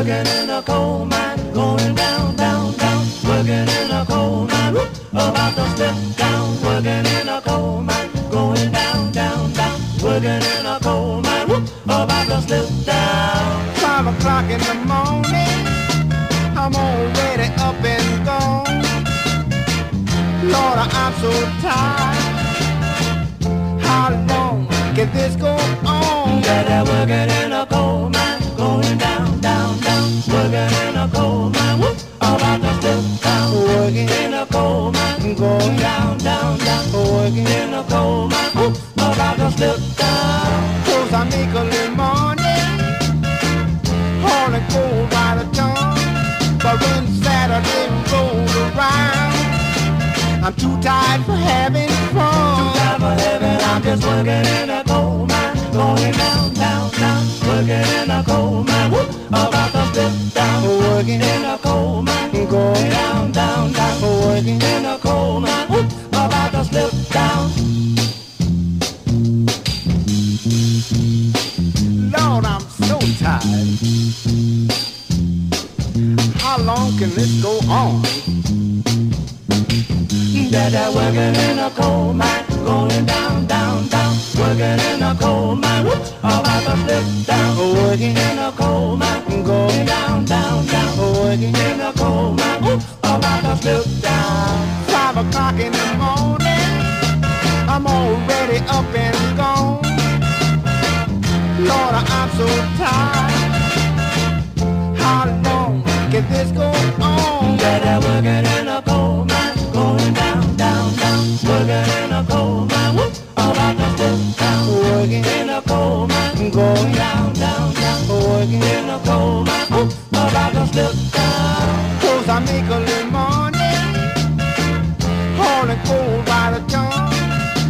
working in a coal mine, going down, down, down, working in a coal mine, whoop, about to slip down, working in a coal mine, going down, down, down, working in a coal mine, whoop, about to slip down. Five o'clock in the morning, I'm already up and gone. Lord, I'm so tired. How long can this go on? Coal mine, whoop, about to slip down, Working in a coal mine, Going down, down, down, working in a coal mine, whoop, about to slip down. Cause I make a little money, hauling coal by the ton. But when Saturday rolls around, I'm too tired for having fun. Time for heaven, I'm just working in a coal mine, going down, down, down, working in Going down, down, down, working in a coal mine, whoop, about to slip down. Lord, I'm so tired. How long can this go on? They're working in a coal mine, going down, down, down, working in a coal mine, whoop, about to slip down, Working. In a coal mine, Going down, down, down, working in a I'm already up and gone. Lord, I'm so tired. How long can this go on? In a coal mine, going down, down, down, in a coal mine, about down, Working in a coal mine, Going down, down, down, working in a coal mine, whoop, about to slip down. I make a little money, hauling coal by the ton.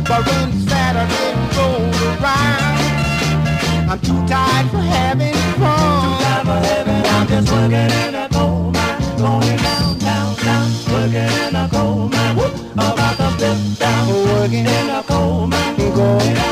But when Saturday rolls around, I'm too tired for having fun. Time for heaven, I'm just working in a coal mine, going down, down, down, working in a coal mine, whoop, about to slip down, Working in a coal mine, Going down,